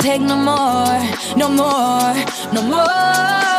take no more, no more, no more.